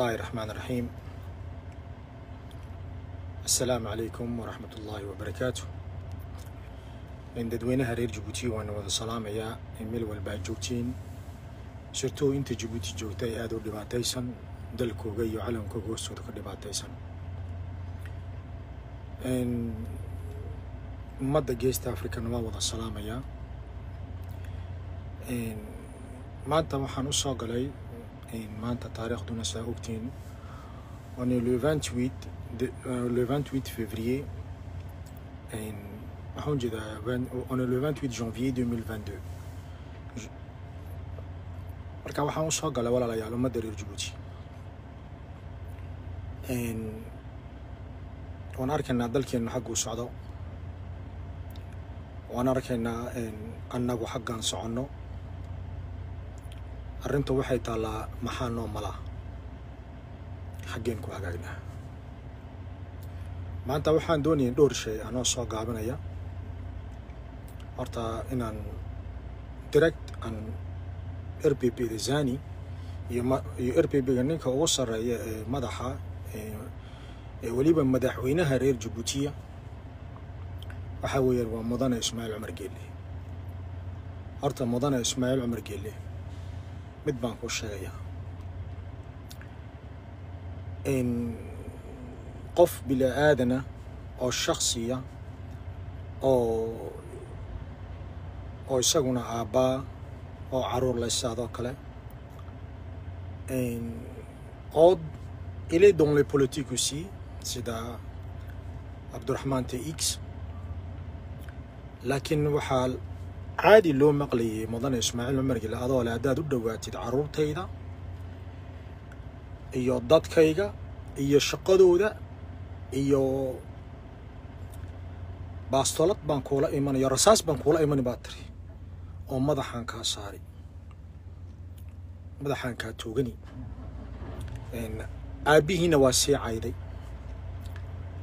بسم الله الرحمن الرحيم السلام عليكم ورحمة الله وبركاته in dadweynaha reer jabuuti waana wada salaamayaa meel walba aad joogtiin sirtuu inta jabuuti joogta ay aada u dhibaataysan dalkooga iyo calankooga hoostooda ka dhibaataysan ummadda geesta africana waa wada salaamayaa maanta waxaan u soo galay maanta taariikhduna saa ogtiin on est le 28 de, euh, le 28 février. Waxaan on est le 28 janvier 2022 marka waxaan u soo galay walaalayaal ummadda reer jabuuti waan arkaynaa dalkeenna xagguu socdo waan arkaynaa annagu xaggaan soconno arrintu waxay taallaa maxaa noo malaa xaggeen ku hagaagnaa maanta waxaan doonayay dhowr shay anoo soo gaabinaya. Horta inaan direct aan r p p da zani iyo r p p ga ninka ugu sarreeya ee madaxa ee weliba madaxweynaha reer jabuutiya waxaa weeyaan waa mudane ismaaciil cumar geelle horta mudane ismaaciil cumar geelle mid baan ku sheegayaa qof bila aadana oo shaksiya oo oo isaguna aabbaa oo carruur laysaadoo kale oo il est dans les politiques aussi sida cabdiraxmaan tx laakiin waxaa caadi loo maqlayay mudane ismaaciil cumar gele adoo le haddaad u dhowaatid carruurtayda iyo dadkayga iyo shaqadooda iyo baastolad baan kuula imanaya rasaas baan kuula imani baa tiri. Oo madaxaan kaa saari. Madaxaan kaa toogani. Aabbihiina waa sii cayday.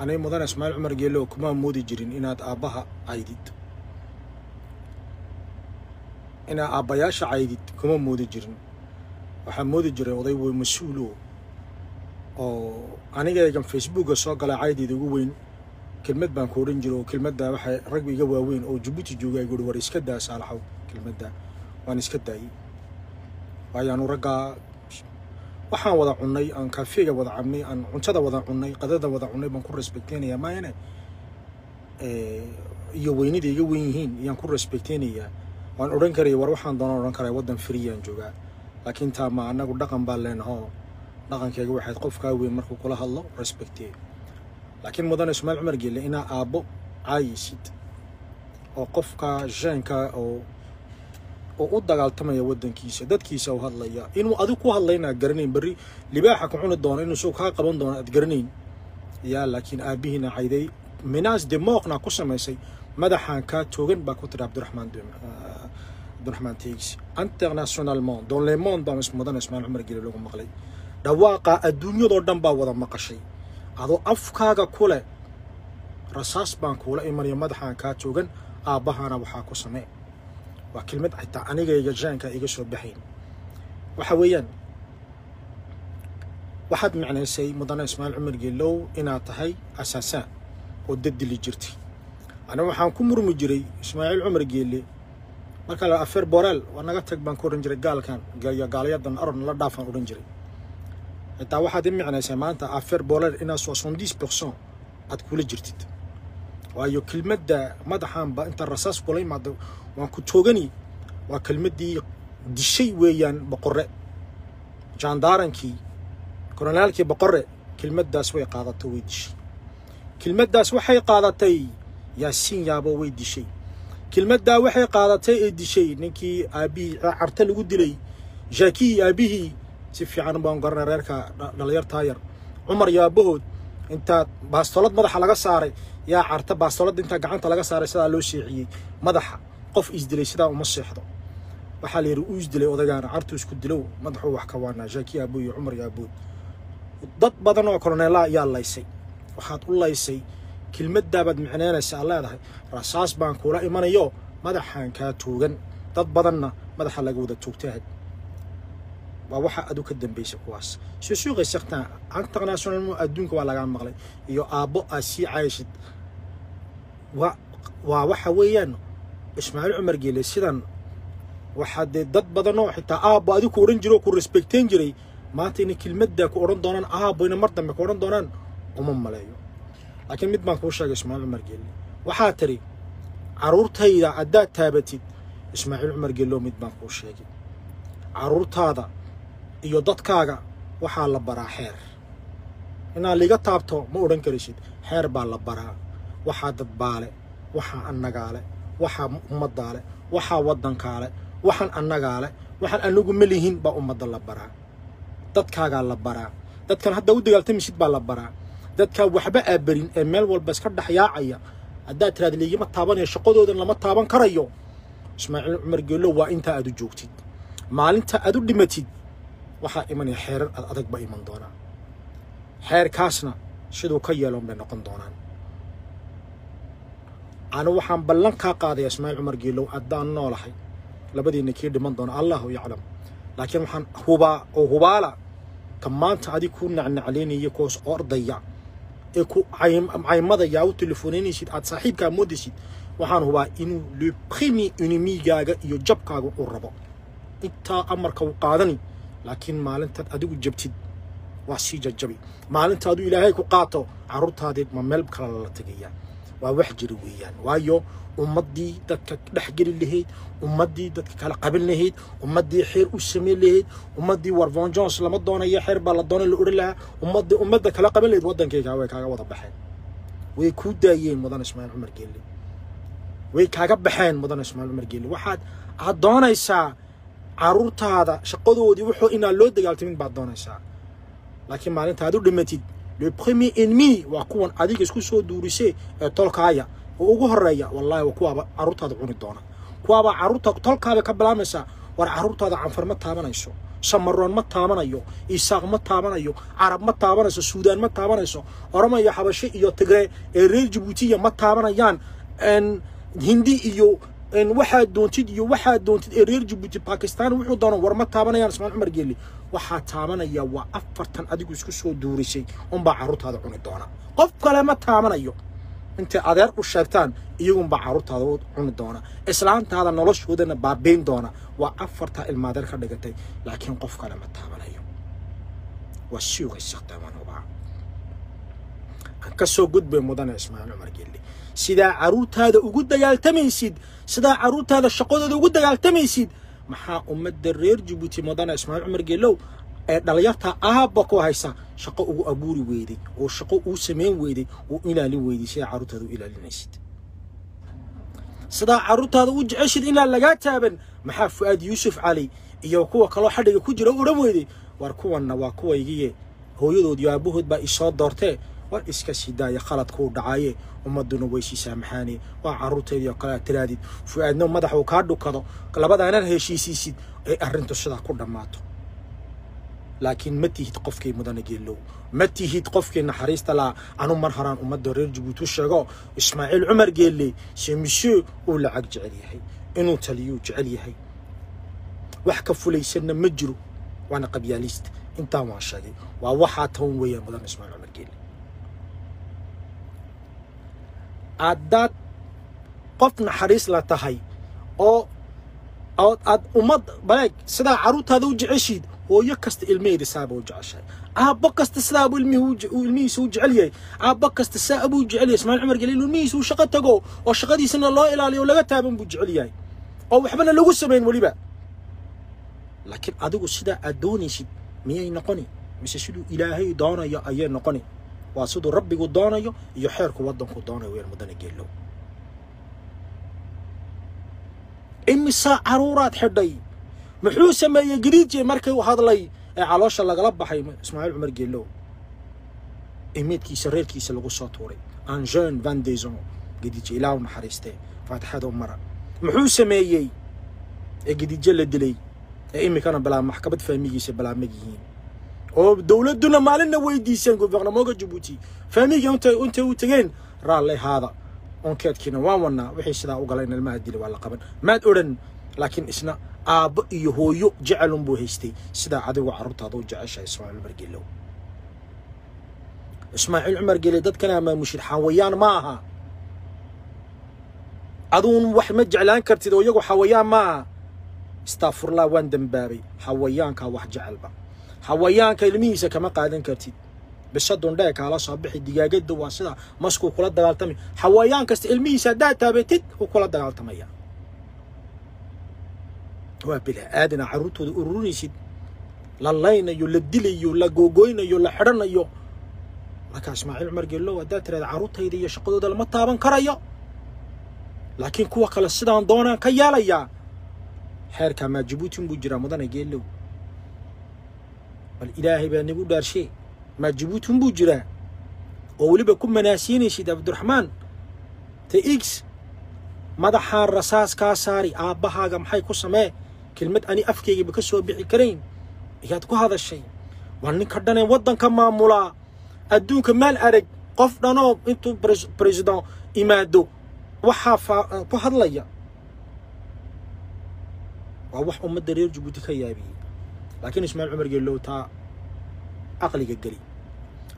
Aniga mudane ismaaciil cumar geele oo kumaa moodi jirin inaad aabbaha caydid inaad aabbayaasha caydid kuma moodi jirin. Waxaa moodi jiray oday wey mas'uulo oo anigaygan facebooka soo galay caydeeda ugu weyn. Kelmad baan ku odhan jiro oo kelmadda waxay rag iga waaweyn oo jabuuti jooga ay guri war iska daa saalaxow kelmadda waan iska daayey waayo anu raggaa waxaan wada cunnay aan kaafeega wada cabnay aan cuntada wada cunnay qadada wada cunnay baan ku respecteynayaa maayane iyo weynida iga weyn yihiin iyaan ku respecteynayaa waan odhan karaya war waxaan doonaan odhan karaya waddan friyaan joogaa. Laakiin taa ma annagu dhaqan baan leenahoo dhaqankeyga waxayd qofkaa weyn markuu kula hadlo respectee laakiin mudane ismaaciil cumar geelle inaa aabbo caayisid oo qofka jeenka oo oo u dagaaltamaya waddankiisa dadkiisa u hadlaya. Inuu adig ku hadlayna aad garanayn berri libaaxa ku cuni doono inuu soo kaa qaban doono aad garanayn. Yaa laakiin aabbihiina cayday minaas demoqna ku samaysay madaxaan kaa toogan baa ku tiri cabdiraxmaan cabdiraxmaan teegis internationalement dans le monde baa mudane ismaaciil cumar geelle lagu maqlay. Dhawaaqa adduunyadoo dhan baa wada maqashay. Adoo afkaaga ku leh rasaas baan kuula imanaya madaxaan kaa toogan aabbahaana waxaa ku samee. Waa kelmad xitaa anigayga jaanka iga soo baxayn. Waxa weeyaan waxaad micnaysay mudane ismaaciil cumar geelow inaad tahay asaasaan oo dad dili jirtay aniga waxaan ku murmi jiray ismaaciil cumar geelle marka la afeer boreel waa naga tag baan ku odhan jiray gaalkan gaalayadan aron la dhaafaan odhan jiray. Xitaa waxaad i micnaysay maanta afeer boreel inaad soixante-dix percent aad kula jirtid. Waayo kelmadda madaxaanba inta rasaas kula imaado waan ku toogani waa kelmaddii dishay weeyaan boqorre. Jaandaarankii koronaalkii boqorre kelmaddaas way qaadato way dishay. Kelmaddaas waxay qaadatay yaasiin yaabo way dishay. Kelmaddaa waxay qaadatay ee dishay. Ninkii aabbihii carte lagu dilay jaakii aabbihii si fiican baan garanay reerka dhalinyartaa yar cumar yaabahood intaad baastolad madaxa laga saaray yaa carta baastolada intaa gacanta laga saaray sidaa loo seexiyey madaxa. Qof isdilay sidaa uma seexdo waxaa la yidhi uu isdilay odagaana cartuu isku dilow madaxuu wax ka waanaa. Jaaki aabood iyo cumar yaabood dad badan oo koloneela ayaa laysay. Waxaad u laysay kelmadaabaad micneynaysa aad leedahay rasaas baan kuula imanayo. Madaxaan kaa toogan dad badanna madaxa laga wada toogtaahad waa waxa adu ka dambaysa kuwaas. Et certain internationalement adduunka waa lagaa maqlay. Iyo aabbo aad sii cayshid waa waa waxa weeyaan ismaaciil cumar geele sidan waxaa dee dad badanoo xitaa aabbo adigu ku odhan jiro ku respecteen jiray. Maanta ina kelmaddaa ku odhan doonaan aabbo ina mar dambe ku odhan doonaan uma maleeyo laakiin mid baan kuu sheegay ismaaciil cumar geelle waxaa tiri carruurtayda haddaad taabatid. Ismaaciil cumar geellow mid baan kuu sheegay. Carruurtaada iyo dadkaaga waxaa la baraa xeer. Inaad liga taabto ma odhan karaysid xeer baa la baraa. Waxaa dadbaale waxaa annagaale waxaa ummaddaale waxaa waddankaale waxaan annagaale waxaan anagu ma lihin baa ummadda la baraa. Dadkaagaa la baraa. Dadkan hadda u dagaaltamaysid baa la baraa dadkaa waxba aabarin ee meel walba iska dhex yaacaya. Haddaad tiraad liigama taabanayo shaqadoodan lama taaban karayo. Ismaaciil cumar geellow waa intaa aad u joogtid. Maalinta aad u dhimatid waxaa imanaya xeerar ad adag baa iman doonaa xeerkaasna siduu ka yeeloon bay noqon doonaan. Anu waxaan ballan kaa qaadaya ismaaciil cumar geelow haddaan noolahay. Labadiina kii dhiman doona allahu yaclam. Laakiin waxaan hubaa oo hubaala ka maanta adig ku nacnaclaynaya kuwas ordaya ee ku caymadaya u telefoonanaysid aad saaxiibkaa moodaysid waxaan hubaa inuu le premier enemigaaga iyo jabkaaga uu rabo. Intaa amarka uu qaadani laakiin maalintaad adigu jabtid waa sii jajabi maalintaadu ilaahay ku qaato carruurtaadii ma meel kale lala tegaya waa wax jira weeyaan. Waayo ummaddii dadka dhex geli lahayd ummaddii dadka kala qaban lahayd ummaddii xeer u samayn lahayd ummaddii war vengeance lama doonayo xeer baa la doonay la odhan lahaa ummaddii ummadda kala qaban lahayd waddankayga way kaaga wada baxeen. Way kuu daayeen mudan ismaaciil cumar geelle way kaaga baxeen mudan ismaaciil cumar geelle waxaad aad doonaysaa carruurtaada shaqadoodii wuxuu inaan loo dagaaltamin baad doonaysaa. Laakiin maalinta aad u dhimatid le premier ennemi waa kuwan adiga isku soo duurisee ee tolkaaya. Oo ugu horreeya wallahi waa kuwaaba carruurtaada cuni doona. Kuwaabaa carruurta tolkaabay ka bilaamaysaa war carruurtaada canfar ma taabanayso samaroon ma taabanayo isaaq ma taabanayo carab ma taabanayso suudaan ma taabanayso oromaya xabashe iyo tigree ee reer jabuutiya ma taabanayaan hindi iyo waxaad doontid iyo waxaad doontid ee reer jabuuti bakistan wuxuu doono war ma taabanayaan ismaaciil cumar geeli waxaa taabanaya waa afartan adigu isku soo duurisay unbaa carruurtaada cuni doona. Qof kale ma taabanayo. Intay adeer u sheegtaan iyagunbaa carruurtaada cuni doona. Islaantaada noloshoodana baabeyn doona. Waa afartaa ilmaadeer ka dhigatay laakiin qof kale ma taabanayo. Waa hubaa aan ka soo gudbay mudane ismaaciil cumar geeli sidaa carruurtaada ugu dagaaltamaysid sidaa carruurtaada shaqadooda ugu dagaaltamaysid maxaa ummadda reer jabuuti mudane ismaaciil cumar geelow ee dhalinyarta aabba ku haysa shaqo ugu abuuri weyday oo shaqo uu samayn weyday uu ilaalin weyday sidaa carruurtaada u ilaalinaysid? Sidaa carruurtaada u jeceshid inaan lagaa taaban maxaa fu'aad yuusuf cali iyo kuwa kaloo xadhiga ku jira odhan weyday war kuwanna waa kuwaygiye hooyadood iyo aabbahood baa isoo doortee war iska sii daaya khaladkuu dhacaaye ummadduna way sii saamaxaane waa carruurteedii oo kale aad tiraadid fu'aadna madaxa uu kaa dhukado. Labadaanaad heshiisiisid ay arrintu sidaa ku dhammaato. Laakiin ma tihid qofkii mudane geelow. Ma tihid qofkii naxariista laha anu mar horaan ummadda reer jabuuti u sheego ismaaciil cumar geelle se monsieur uu lacag jecel yahay inuu taliyuu jecel yahay. Wax ka fulaysanna ma jiro. Waana qabyaalista intaan waan sheegay. Waa waxaa toban weeyaan mudane ismaaciil cumar geelle haddaad qof naxariis la tahay oo ood aad ummad baleeg sidaa carruurtaada u jeceshiid hooyo kasta ilmaheeda saaba u jeceshahay. Aabbo kasta sidaabuu ilmihiisa u jecel yahay. Aabbo kasta saa buu jecel yahay. Ismaaciil cumar inuu ilmihiisa uu shaqo tago oo shaqadiisana loo ilaaliyo oo laga taaban buu jecel yahay. Oo waxbana lagu samayn weliba laakiin adigu sidaa aad doonaysid miyay noqoni? Mise siduu ilaahay doonayo ayay noqoni waa siduu rabbigu doonayo iyo xeerku waddanku doonayo weyaan muddana geelow imisaa caruuraad xidhay? Muxuu sameeyey gariije markii uu hadlay ee caloosha lagala baxay? Ismaaciil cumar geelow imeedkiisa reerkiisa lagu soo tuuray. Anjean van deson gadiije ilaahu naxariistee faatixada umara. Muxuu sameeyey? Ee gadiije la dilay ee iminkana balaa maxkamad faamigiisa balaamag yihiin oo dowladduna maalinna weydiiseen guvernamoga jabuuti faamigii intay u tegeen raalle haada. Onkeedkiina waan wadnaa wixii sidaa u galayna ilmaha dili waa la qaban. Maad odhan laakiin isna aabbo iyo hooyo jecelunbuu haystay. Sidaa adigu carruurtaada u jeceshahay ismaaciil cumar geelow ismaaciil cumar geele dadkana maamushid xawayaan ma aha. Aduun wax ma jeclaan kartid oo iyagu xawayaan ma aha. Istaafurlaa waan dembaabay xawayaankaa wax jecelba xawayaanka ilmihiisa kama qaadan kartid. Bisadun dhee kaala soo bixi digaagadda waa sida maskuu kula dagaaltamay xawayaan kasta ilmihiisa haddaad taabatid uu kula dagaaltamaya. Waa bilaa aadana carruurtooda ururinaysid la laynayo la dilayo la googoynayo la xidhanayo. Marka ismaaciil cumar geelow haddaad tiraada carruurtayda iyo shaqadooda lama taaban karayo. Laakiin kuwa kale sidaan doonaan ka yeelayaa xeerkaa maa jabuutin buu jiraa mudane geelow bal ilaahay baa nagu dhaarshee maa jabuutin buu jiraa. Oo weliba ku manaasiinaysid cabdiraxmaan te x madaxaan rasaas kaa saari aabbahaaga maxay ku samee? Kelmad ani afkaygaba ka soo bixi karayn. Ayaad ku hadashay. Waa ninka dhanee waddanka maamulaa adduunka maal arag qof dhanoo intuu president imaado waxaa ku hadlaya. Waa wax ummadda reer jabuuti ka yaabiyey laakiin ismaaciil cumar geelow taa caqliga geli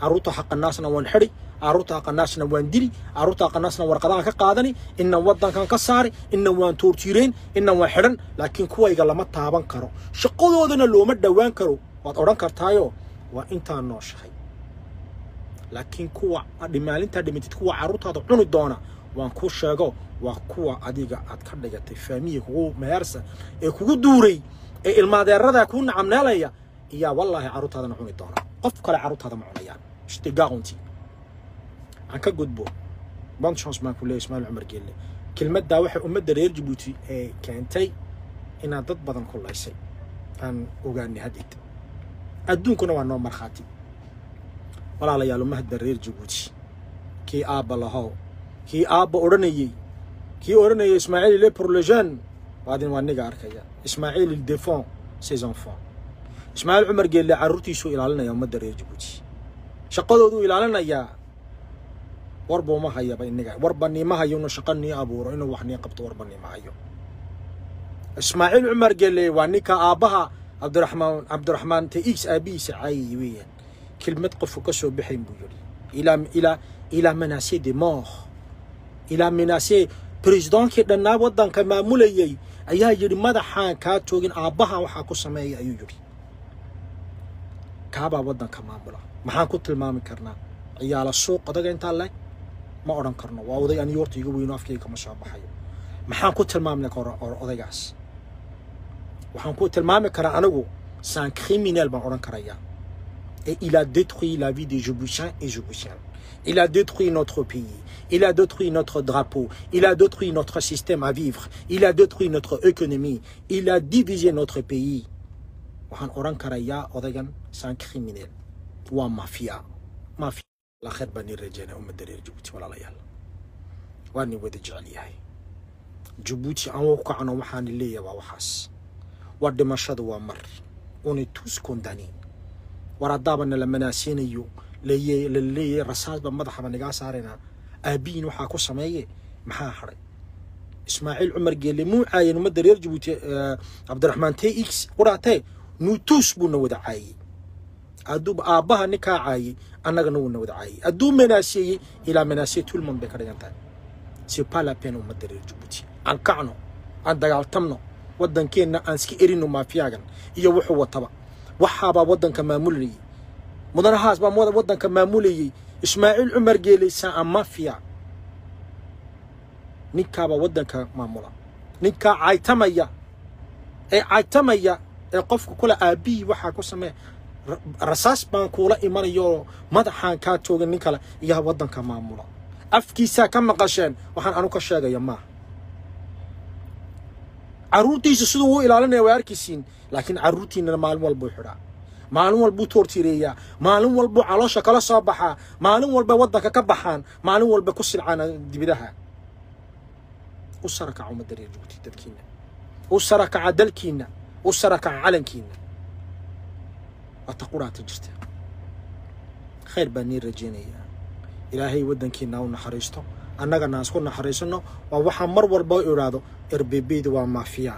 carruurta xaqanaasna waan xidhi carruurta xaqanaasna waan dili carruurta xaqanaasna warqadaha ka qaadani inna waddankan ka saari inna waan toortiireen inna waan xidhan laakiin kuwayga lama taaban karo shaqadoodana looma dhowaan karo waad odhan kartaayo waa intaa nooshahay laakiin kuwa maalintaa dhimatid kuwa carruurtaada cuni doona waan kuu sheego waa kuwa adiga aad ka dhigatay faamiya kugu mehersa ee kugu duuray ee ilmaadeeradaa kuu nacamneelaya iyaa wallaahi carruurtaadana cuni doona. Qof kale carruurtaada ma cunayaan. Ishtigaaqunti aan ka gudbo. Bon chance baan ku leeyahay ismaaciil cumar geelle. Kelmaddaa waxay ummadda reer jabuuti ee keentay inaad dad badan ku laysay. Aan ogaanay haddid adduunkuna waa noo markhaati. Walaalayaal umahadda reer jabuuti kii aabba lahow. Kii aabba odhanayey kii odhanayay ismaaciil ile pourlejeune waadin waa niga arkaya ismaaciil il défend ses enfants ismaaciil cumar geelle carruurtiisuu ilaalinaya ummadda reer jabuuti shaqadooduu ilaalinayaa warba uma hayaba inaga warba niima hayo inuu shaqo nii abuuro inuu wax nii qabto warba hayo ismaaciil cumar geelle waa ninka aabbaha cabdiraxmaan cabdiraxmaan taix aabihiisa caayay weeyaan kelmad qofku ka soo baxayn buu yidhi ilaa ilaa ilaa menacé de mort ilaa menacé presidentnkii dhannaa waddanka maamulayay ayaa yidhi madaxaan kaa joogin aabbahan waxaa ku sameeya ayuu yidhi. Kaabaa waddanka maamula. Maxaan ku tilmaami karnaa ciyaala suuq odaga intaa leeg ma odhan karno waa oday aniyo horta iga weyno afkayga kama soo baxayo. Maxaan ku tilmaamna odaygaas. Waxaan ku tilmaami karaa anigu san criminel baan odhan karayaa et il a détruit la vie des Djiboutiens et Djiboutiennes. Il a détruit notre pays. Il a détruit notre drapeau. Il a détruit notre système à vivre. Il a détruit notre économie. Il a divisé notre pays. waxaan oran karayaa odagan san criminel waa mafia mafia la kheer baan ii rajeynaya ummadda reer jabuuti walaalayaal waa nin wada jecel yahay jabuuti aan u kacno waxaan leeyahay waa waxaas waa dhimashada waa mar est tous condamnés war haddaaba nala manaasiinayo leye la leeyahay rasaasba madaxaba nagaa saaraynaa aabihiin waxaa ku sameeye maxaa hadhay ismaaciil cumar geelle muu caayeen ummadda reer jabuuti cabdiraxmaan t x quraatee nuutuus buuna wada caayey hadduu aabbaha ninkaa caayey annagana wuuna wada caayey hadduu manaaseeyey ilaa manaasee tulman bay ka dhigan tahay. La peine ummadda reer jabuuti aan kacno aan dagaaltamno waddankeenna aan iska erino maafiyaagan iyo wuxuu wataba waxaabaa waddanka maamulayey mudanahaas baa waddanka maamulayey ismaaciil cumar geeley saa mafia. Ninkaabaa waddanka maamula. Ninkaa caytamaya ee caytamaya ee qofka kule aabbihii waxaa ku samee rasaas baan kuula imanayo. Madaxaan kaa joogin nin kale iyaa waddanka maamula. Afkiisaa ka maqasheen waxaan anu ka sheegaya maaha carruurtiisa siduu u ilaalinaya way arkaysiin laakiin carruurtiinana maalin walbuu xidhaa. Maalin walbuu toortireeyaa maalin walbuu caloosha kala soo baxaa. Maalin walba waddanka ka baxaan. Maalin walba ku silcaan dibidaha. U sarakaca ummadda reer dadkiina u sarakaca dalkiina u sarakaca calankiina waa ta quraata jirta. Khayr baan nii rajaynayaa ilaahay waddankiina u naxariisto annagana isku naxariisano waa waxaa mar walba idhaahdo erbebeyda waa maafiya